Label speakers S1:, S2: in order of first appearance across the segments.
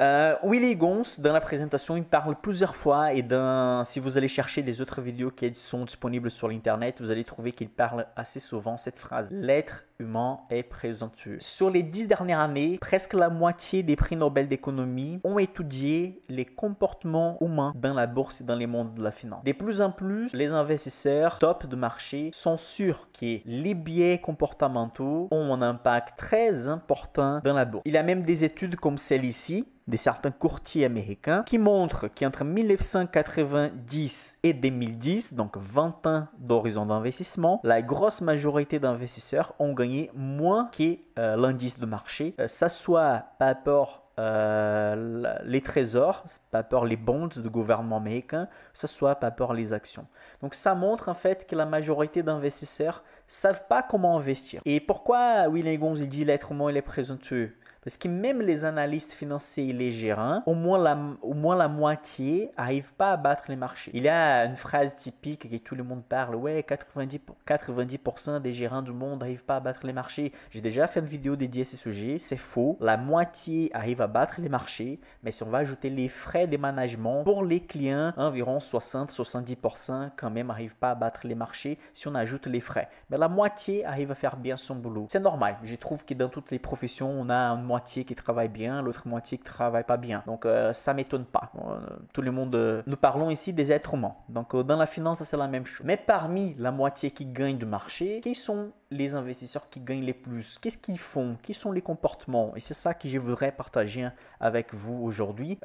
S1: Euh, Willy Gons, dans la présentation, il parle plusieurs fois et dans, si vous allez chercher des autres vidéos qui sont disponibles sur l'internet, vous allez trouver qu'il parle assez souvent cette phrase. L'être humain est présomptueux. Sur les dix dernières années, presque la moitié des prix Nobel d'économie ont étudié les comportements humains dans la bourse et dans les mondes de la finance. De plus en plus, les investisseurs top de marché sont sûrs que les biais comportementaux ont un impact très important dans la bourse. Il y a même des études comme celle-ci de certains courtiers américains qui montrent qu'entre 1990 et 2010, donc 20 ans d'horizon d'investissement, la grosse majorité d'investisseurs ont gagné moins que euh, l'indice de marché, euh, ça soit par rapport euh, les trésors, par rapport les bonds du gouvernement américain, ça soit par rapport les actions. Donc ça montre en fait que la majorité d'investisseurs savent pas comment investir. Et pourquoi William Gonz dit l'être humain il est présomptueux? Parce que même les analystes financiers et les gérants, au moins la, au moins la moitié, n'arrivent pas à battre les marchés. Il y a une phrase typique que tout le monde parle, ouais, 90%, 90 des gérants du monde n'arrivent pas à battre les marchés. J'ai déjà fait une vidéo dédiée à ce sujet, c'est faux. La moitié arrive à battre les marchés, mais si on va ajouter les frais de management, pour les clients, environ 60-70% quand même n'arrivent pas à battre les marchés si on ajoute les frais. Mais la moitié arrive à faire bien son boulot. C'est normal. Je trouve que dans toutes les professions, on a une moitié qui travaille bien, l'autre moitié qui travaille pas bien. Donc euh, ça m'étonne pas. Euh, tout le monde, euh, nous parlons ici des êtres humains. Donc dans la finance, c'est la même chose. Mais parmi la moitié qui gagne du marché, qui sont les investisseurs qui gagnent les plus Qu'est-ce qu'ils font? Quels sont les comportements? Et c'est ça que je voudrais partager avec vous aujourd'hui.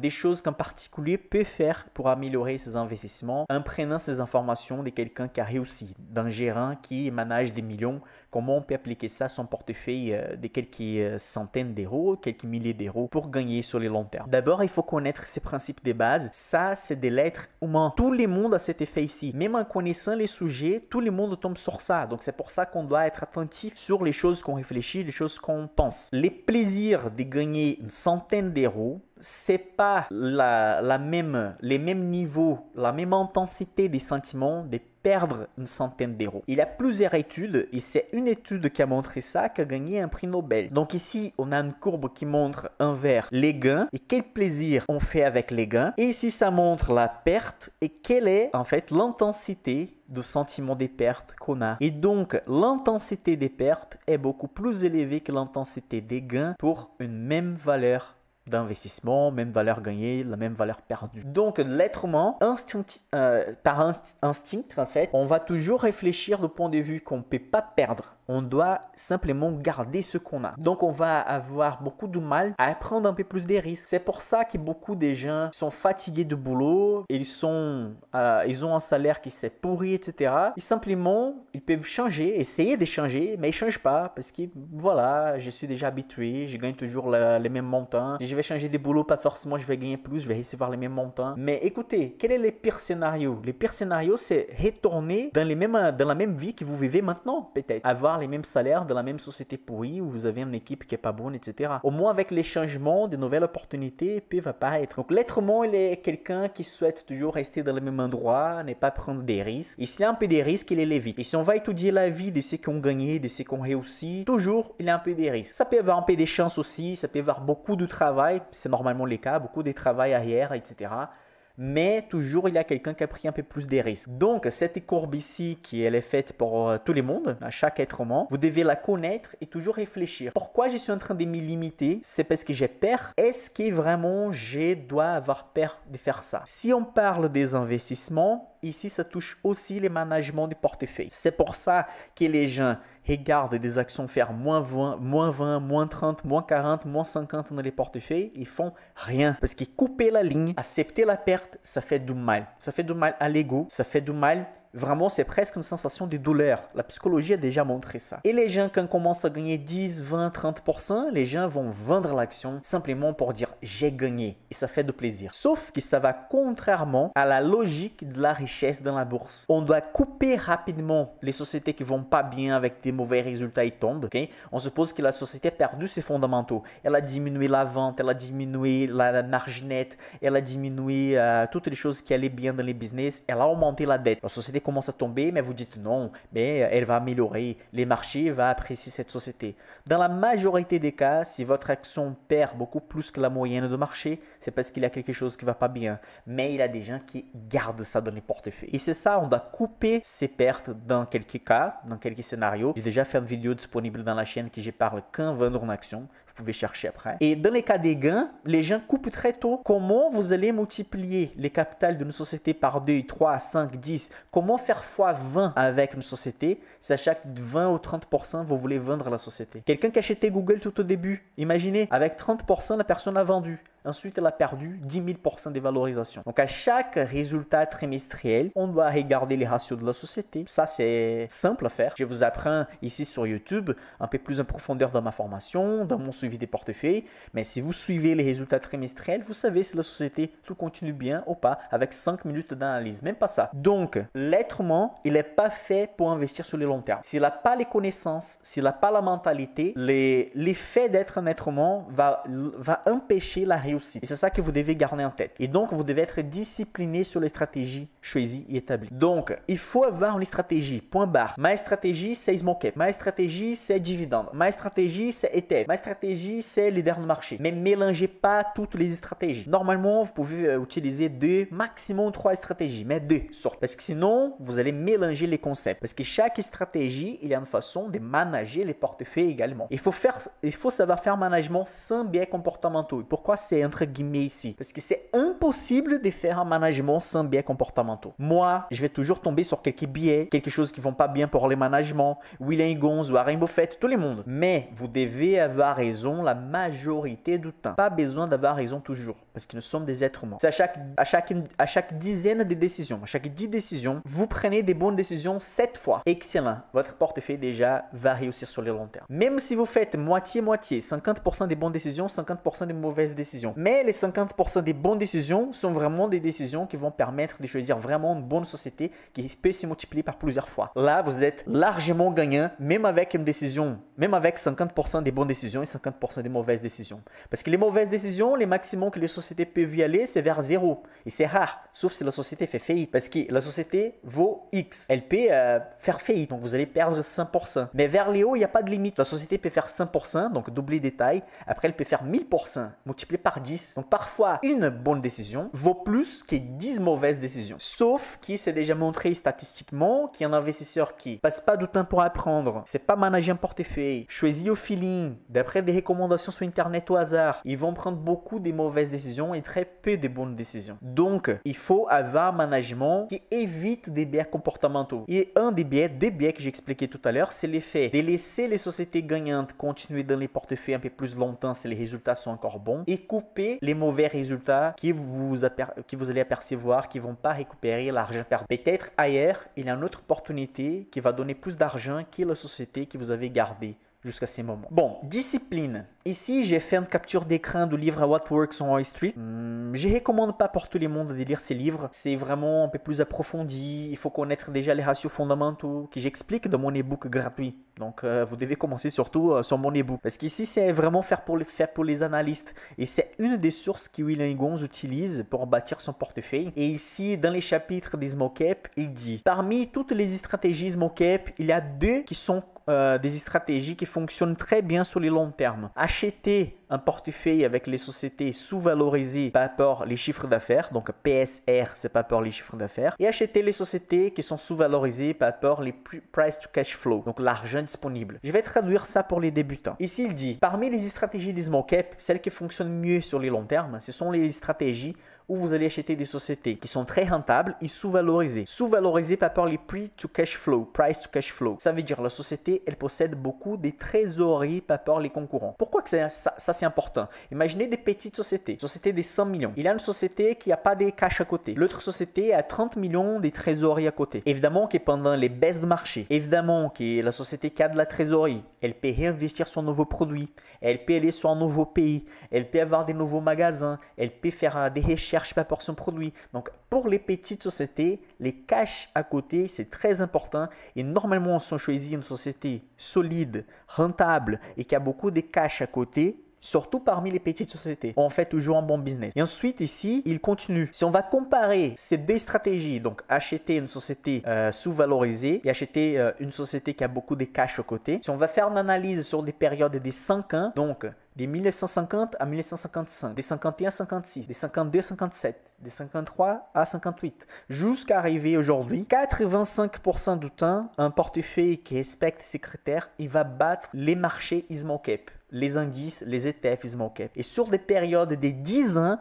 S1: des choses qu'un particulier peut faire pour améliorer ses investissements en prenant ces informations de quelqu'un qui a réussi, d'un gérant qui manage des millions. Comment on peut appliquer ça à son portefeuille de quelques centaines d'euros, quelques milliers d'euros pour gagner sur les long terme? D'abord, il faut connaître ces principes de base. Ça, c'est des lettres humaines. Tout le monde a cet effet ici. Même en connaissant les sujets, tout le monde tombe sur ça. Donc, c'est pour ça qu'on doit être attentif sur les choses qu'on réfléchit, les choses qu'on pense. Les plaisirs de gagner une centaine d'euros, c'est pas la, la, même, les mêmes niveaux, la même intensité des sentiments des perdre une centaine d'euros. Il y a plusieurs études et c'est une étude qui a montré ça qui a gagné un prix Nobel. Donc ici, on a une courbe qui montre un vers les gains et quel plaisir on fait avec les gains. Et ici, ça montre la perte et quelle est en fait l'intensité de sentiment des pertes qu'on a. Et donc, l'intensité des pertes est beaucoup plus élevée que l'intensité des gains pour une même valeur d'investissement, même valeur gagnée, la même valeur perdue. Donc l'être humain, euh, par instinct en fait, on va toujours réfléchir du point de vue qu'on ne peut pas perdre on doit simplement garder ce qu'on a. Donc on va avoir beaucoup de mal à prendre un peu plus des risques. C'est pour ça que beaucoup de gens sont fatigués de boulot, ils, sont, euh, ils ont un salaire qui s'est pourri, etc. Et simplement, ils peuvent changer, essayer de changer, mais ils ne changent pas parce que voilà, je suis déjà habitué, je gagne toujours les mêmes montants. Si je vais changer de boulot, pas forcément je vais gagner plus, je vais recevoir les mêmes montants. Mais écoutez, quel est le pire scénario? Le pire scénario, c'est retourner dans, les mêmes, dans la même vie que vous vivez maintenant, peut-être. Avoir les mêmes salaires de la même société pourrie où vous avez une équipe qui est pas bonne, etc. Au moins avec les changements, de nouvelles opportunités peuvent apparaître. Donc l'être humain, il est quelqu'un qui souhaite toujours rester dans le même endroit, ne pas prendre des risques. Et s'il y a un peu des risques, il les évite. Et si on va étudier la vie de ceux qui ont gagné, de ceux qui ont réussi, toujours il y a un peu des risques. Ça peut avoir un peu des chances aussi, ça peut avoir beaucoup de travail, c'est normalement le cas, beaucoup de travail arrière, etc mais toujours il y a quelqu'un qui a pris un peu plus des risques. Donc cette courbe ici qui elle est faite pour euh, tout le monde, à chaque être humain, vous devez la connaître et toujours réfléchir. Pourquoi je suis en train de m'y limiter? C'est parce que j'ai peur. Est-ce que vraiment je dois avoir peur de faire ça? Si on parle des investissements, ici ça touche aussi les managements du portefeuille. C'est pour ça que les gens regardent des actions faire moins 20, moins 20, moins 30, moins 40, moins 50 dans les portefeuilles, ils font rien. Parce que couper la ligne, accepter la perte, ça fait du mal. Ça fait du mal à l'ego, ça fait du mal Vraiment, c'est presque une sensation de douleur. La psychologie a déjà montré ça. Et les gens, quand commencent à gagner 10, 20, 30%, les gens vont vendre l'action simplement pour dire j'ai gagné. Et ça fait de plaisir. Sauf que ça va contrairement à la logique de la richesse dans la bourse. On doit couper rapidement les sociétés qui vont pas bien avec des mauvais résultats et tombent. On suppose que la société a perdu ses fondamentaux. Elle a diminué la vente, elle a diminué la marge nette, elle a diminué euh, toutes les choses qui allaient bien dans les business, elle a augmenté la dette. La société commence à tomber, mais vous dites non, mais elle va améliorer, les marchés vont apprécier cette société. Dans la majorité des cas, si votre action perd beaucoup plus que la moyenne de marché, c'est parce qu'il y a quelque chose qui va pas bien. Mais il y a des gens qui gardent ça dans les portefeuilles. Et c'est ça, on doit couper ces pertes dans quelques cas, dans quelques scénarios. J'ai déjà fait une vidéo disponible dans la chaîne qui je parle quand vendre une action pouvez chercher après. Et dans les cas des gains, les gens coupent très tôt. Comment vous allez multiplier les capitales d'une société par 2, 3, 5, 10 Comment faire x 20 avec une société si à chaque 20 ou 30% vous voulez vendre la société? Quelqu'un qui achetait Google tout au début, imaginez, avec 30% la personne a vendu. Ensuite, elle a perdu 10 000% des valorisations. Donc, à chaque résultat trimestriel, on doit regarder les ratios de la société. Ça, c'est simple à faire. Je vous apprends ici sur YouTube un peu plus en profondeur dans ma formation, dans mon suivi des portefeuilles. Mais si vous suivez les résultats trimestriels, vous savez si la société tout continue bien ou pas avec 5 minutes d'analyse. Même pas ça. Donc, l'être humain, il n'est pas fait pour investir sur le long terme. S'il n'a pas les connaissances, s'il n'a pas la mentalité, l'effet d'être un être humain va, va empêcher la et c'est ça que vous devez garder en tête. Et donc, vous devez être discipliné sur les stratégies choisies et établies. Donc, il faut avoir une stratégie. Point barre. Ma stratégie, c'est small cap. Ma stratégie, c'est dividende. Ma stratégie, c'est ETF. Ma stratégie, c'est leader de marché. Mais mélangez pas toutes les stratégies. Normalement, vous pouvez euh, utiliser deux, maximum trois stratégies, mais deux sortes. Parce que sinon, vous allez mélanger les concepts. Parce que chaque stratégie, il y a une façon de manager les portefeuilles également. Il faut faire, il faut savoir faire management sans biais comportementaux. Pourquoi c'est entre guillemets ici. Parce que c'est impossible de faire un management sans biais comportementaux. Moi, je vais toujours tomber sur quelques biais, quelque chose qui vont pas bien pour les managements. William Gonz, Warren Buffett, tout le monde. Mais vous devez avoir raison la majorité du temps. Pas besoin d'avoir raison toujours. Parce que nous sommes des êtres humains. C'est à chaque, à, chaque, à chaque dizaine de décisions, à chaque dix décisions, vous prenez des bonnes décisions sept fois. Excellent. Votre portefeuille déjà va réussir sur le long terme. Même si vous faites moitié-moitié, 50% des bonnes décisions, 50% des mauvaises décisions mais les 50% des bonnes décisions sont vraiment des décisions qui vont permettre de choisir vraiment une bonne société qui peut se multiplier par plusieurs fois. Là, vous êtes largement gagnant, même avec une décision, même avec 50% des bonnes décisions et 50% des mauvaises décisions. Parce que les mauvaises décisions, les maximums que les sociétés peuvent y aller, c'est vers zéro. Et c'est rare, sauf si la société fait faillite. Parce que la société vaut X. Elle peut euh, faire faillite, donc vous allez perdre 100%. Mais vers les hauts, il n'y a pas de limite. La société peut faire 100%, donc doubler des tailles. Après, elle peut faire 1000%, multiplié par 10. Donc parfois, une bonne décision vaut plus que 10 mauvaises décisions. Sauf qu'il s'est déjà montré statistiquement qu'un investisseur qui passe pas du temps pour apprendre, c'est pas manager un portefeuille, choisit au feeling, d'après des recommandations sur Internet au hasard, ils vont prendre beaucoup de mauvaises décisions et très peu de bonnes décisions. Donc, il faut avoir un management qui évite des biais comportementaux. Et un des biais, des biais que j'ai expliqué tout à l'heure, c'est l'effet de laisser les sociétés gagnantes continuer dans les portefeuilles un peu plus longtemps si les résultats sont encore bons et couper les mauvais résultats qui vous, qui vous allez apercevoir, qui vont pas récupérer l'argent perdu. Peut-être ailleurs, il y a une autre opportunité qui va donner plus d'argent que la société que vous avez gardée jusqu'à ces moments. Bon, discipline. Ici, j'ai fait une capture d'écran du livre What Works on Wall Street. Hmm, je recommande pas pour tout le monde de lire ces livres. C'est vraiment un peu plus approfondi. Il faut connaître déjà les ratios fondamentaux que j'explique dans mon ebook gratuit. Donc, euh, vous devez commencer surtout euh, sur mon ebook. Parce qu'ici, c'est vraiment faire pour, les, pour les analystes. Et c'est une des sources que William Gonz utilise pour bâtir son portefeuille. Et ici, dans les chapitres des small il dit Parmi toutes les stratégies small il y a deux qui sont euh, des stratégies qui fonctionnent très bien sur le long terme. Acheter un portefeuille avec les sociétés sous-valorisées par rapport les chiffres d'affaires, donc PSR, c'est pas rapport les chiffres d'affaires, et acheter les sociétés qui sont sous-valorisées par rapport les price to cash flow, donc l'argent Je vais traduire ça pour les débutants. Ici, il dit, parmi les stratégies des small cap, celles qui fonctionnent mieux sur les long terme, ce sont les stratégies où vous allez acheter des sociétés qui sont très rentables et sous-valorisées. Sous-valorisées par les prix to cash flow, price to cash flow. Ça veut dire la société, elle possède beaucoup de trésoreries par les concurrents. Pourquoi que ça, c'est important? Imaginez des petites sociétés, société des 100 millions. Il y a une société qui n'a pas de cash à côté. L'autre société a 30 millions de trésoreries à côté. Évidemment que pendant les baisses de marché, évidemment que la société qui a de la trésorerie, elle peut réinvestir un nouveau produit, elle peut aller sur un nouveau pays, elle peut avoir des nouveaux magasins, elle peut faire des recherches pas pour son produit. Donc, pour les petites sociétés, les cash à côté, c'est très important. Et normalement, si on choisit une société solide, rentable et qui a beaucoup de cash à côté, surtout parmi les petites sociétés. On fait toujours un bon business. Et ensuite, ici, il continue. Si on va comparer ces deux stratégies, donc acheter une société euh, sous-valorisée et acheter euh, une société qui a beaucoup de cash au côté, si on va faire une analyse sur des périodes des 5 ans, donc des 1950 à 1955, des 51 à 56, des 52 à 57, des 53 à 58, jusqu'à arriver aujourd'hui, 85% du temps, un portefeuille qui respecte ces critères, il va battre les marchés small cap, les indices, les ETF small cap. Et sur des périodes de 10 ans,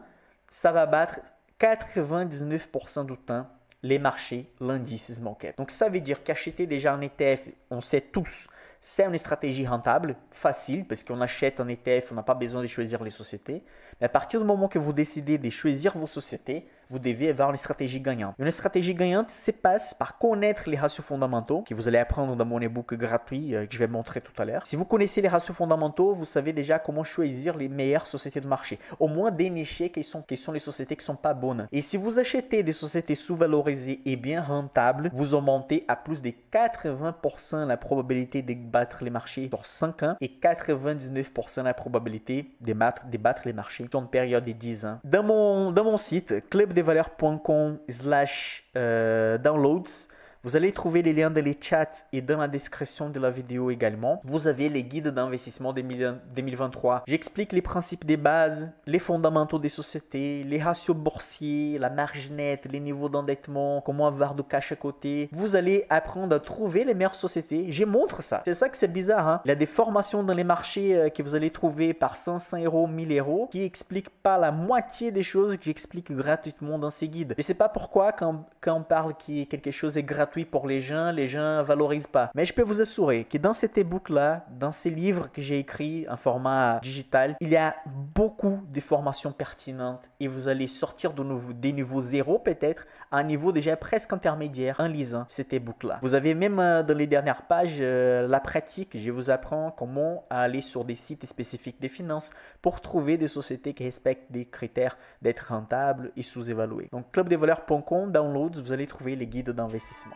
S1: ça va battre 99% du temps les marchés, l'indice small cap. Donc ça veut dire qu'acheter déjà un ETF, on sait tous, c'est une stratégie rentable, facile, parce qu'on achète un ETF, on n'a pas besoin de choisir les sociétés. Mais à partir du moment que vous décidez de choisir vos sociétés, vous devez avoir une stratégie gagnante. Une stratégie gagnante se passe par connaître les ratios fondamentaux que vous allez apprendre dans mon ebook gratuit euh, que je vais montrer tout à l'heure. Si vous connaissez les ratios fondamentaux, vous savez déjà comment choisir les meilleures sociétés de marché. Au moins dénicher quelles sont, quelles sont les sociétés qui sont pas bonnes. Et si vous achetez des sociétés sous-valorisées et bien rentables, vous augmentez à plus de 80% la probabilité de battre les marchés sur 5 ans et 99% la probabilité de battre, de battre les marchés sur une période de 10 ans. Dans mon, dans mon site, club valeurs.com slash euh, downloads vous allez trouver les liens dans les chats et dans la description de la vidéo également. Vous avez les guides d'investissement 2023. J'explique les principes des bases, les fondamentaux des sociétés, les ratios boursiers, la marge nette, les niveaux d'endettement, comment avoir de cash à côté. Vous allez apprendre à trouver les meilleures sociétés. Je montre ça. C'est ça que c'est bizarre. Hein? Il y a des formations dans les marchés euh, que vous allez trouver par 500 euros, 1000 euros qui expliquent pas la moitié des choses que j'explique gratuitement dans ces guides. Je sais pas pourquoi quand, quand on parle que quelque chose est gratuit pour les gens, les gens valorisent pas. Mais je peux vous assurer que dans cet e-book-là, dans ces livres que j'ai écrits en format digital, il y a beaucoup de formations pertinentes et vous allez sortir de nouveau, des niveaux zéro peut-être à un niveau déjà presque intermédiaire en lisant cet e-book-là. Vous avez même euh, dans les dernières pages euh, la pratique. Je vous apprends comment aller sur des sites spécifiques des finances pour trouver des sociétés qui respectent des critères d'être rentables et sous-évaluées. Donc clubdevaleurs.com, downloads, vous allez trouver les guides d'investissement.